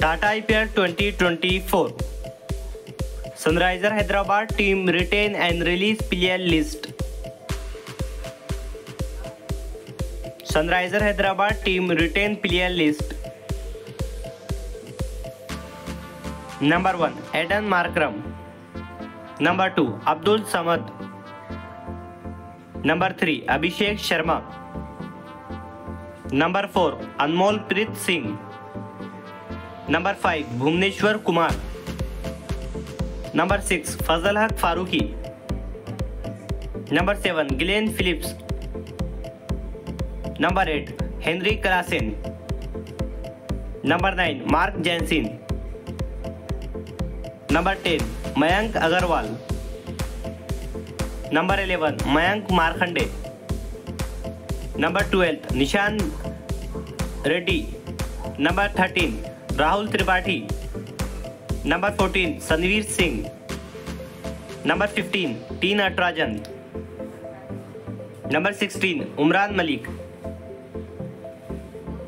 Tata I 2024 Sunriser Hyderabad team retain and release player list Sunriser Hyderabad team retain player list number one Aiden Markram number two Abdul Samad number three Abhishek Sharma number four Anmol Preet Singh number five Bhuvneshwar Kumar number six Fazal Haq Farooqi number seven Glenn Phillips number eight Heinrich Klaasen number nine Marco Jansen number ten Mayank Agarwal number eleven Mayank Markande number twelfth निशान Reddy number thirteen Rahul Tripathi number fourteen Sanvir Singh number fifteen T Natarajan number sixteen Umran Malik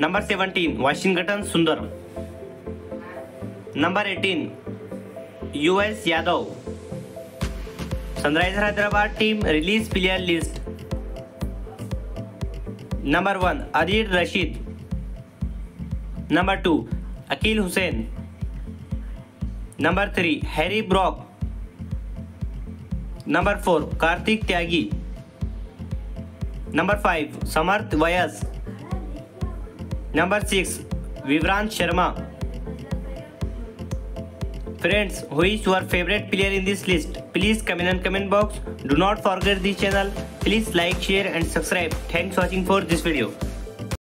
number seventeen Washington Sundar number eighteen US Yadav Sunriser Hyderabad team release player list number one Adil Rashid number two Aqil Hussain. Number 3, Harry Brock. Number 4, Karthik Tyagi. Number 5, Samarth Vyas. Number 6, Vivrant Sharma. Friends, who is your favorite player in this list? Please comment in comment box. Do not forget this channel. Please like, share and subscribe. Thanks for watching this video.